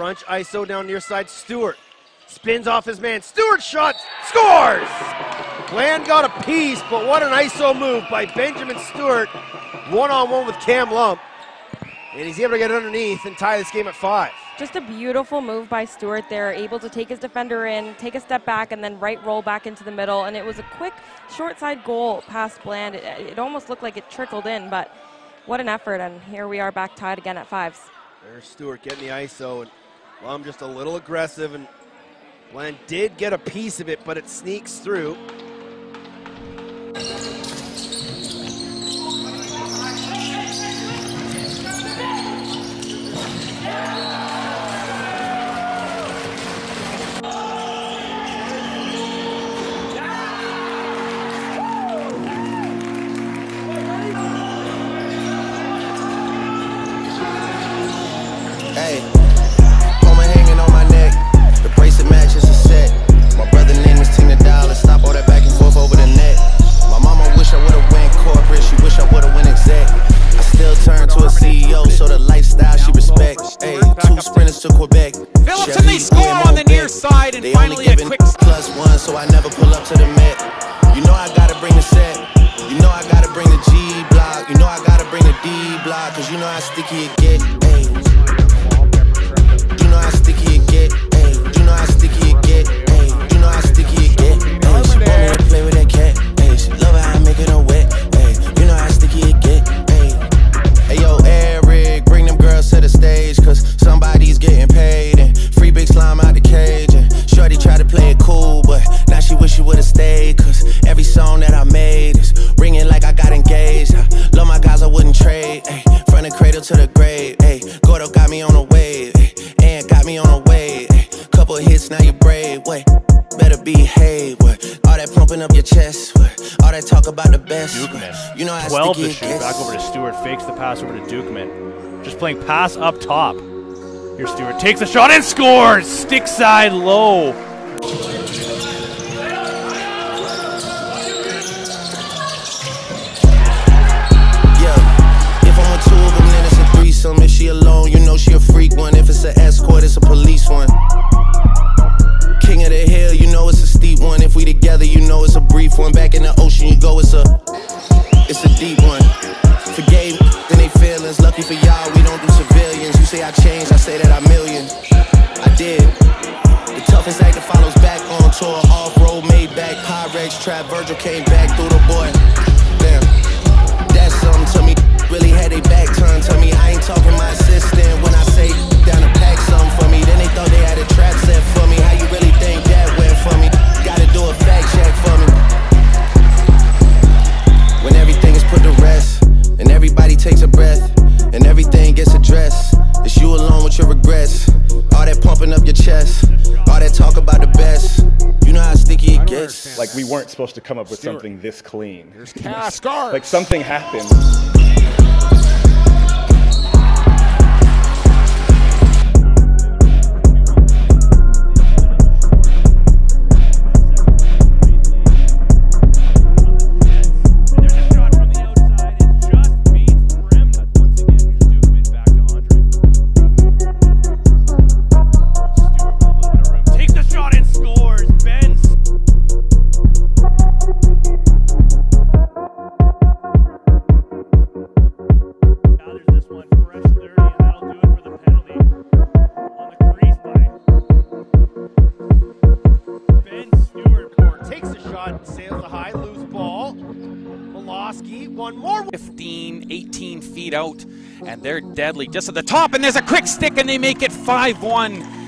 Brunch ISO down near side. Stewart spins off his man. Stewart shot scores. Bland got a piece, but what an ISO move by Benjamin Stewart. One on one with Cam Lum. And he's able to get it underneath and tie this game at five. Just a beautiful move by Stewart there, able to take his defender in, take a step back, and then right roll back into the middle. And it was a quick short side goal past Bland. It, it almost looked like it trickled in, but what an effort. And here we are back tied again at fives. There's Stewart getting the ISO, and Lum just a little aggressive, and Bland did get a piece of it, but it sneaks through. To Quebec. Phillips and they score on the near side and They finally a quick plus one, so I never pull the to the grave. Ay, Gordo got me on a wave. Ay, and got me on a wave. Ay, couple hits, now you brave. Wait, better behave. What? All that pumping up your chest. What? All that talk about the best. Dukeman. You know how 12 to shoot. Back over to Stewart. Fakes the pass over to Dukeman. Just playing pass up top. Here, Stewart. Takes a shot and scores. Stick side low. She alone, you know she a freak one. If it's an escort, it's a police one. King of the hill, you know it's a steep one. If we together, you know it's a brief one. Back in the ocean, you go, it's a, it's a deep one. Forgave then they feelings. Lucky for y'all, we don't do civilians. You say I changed, I say that I million. I did. The toughest act that follows back on tour. Off road, made back, Pyrex, trap, Virgil came back through the boy. Damn. That's something to me. Really had they back turned to me. I All that pumping up your chest, all that talk about the best. You know how sticky it gets. Like we weren't supposed to come up with something this clean. Kaskar. Like something happened. Koski. One more. 15, 18 feet out, and they're deadly just at the top. And there's a quick stick, and they make it 5 1.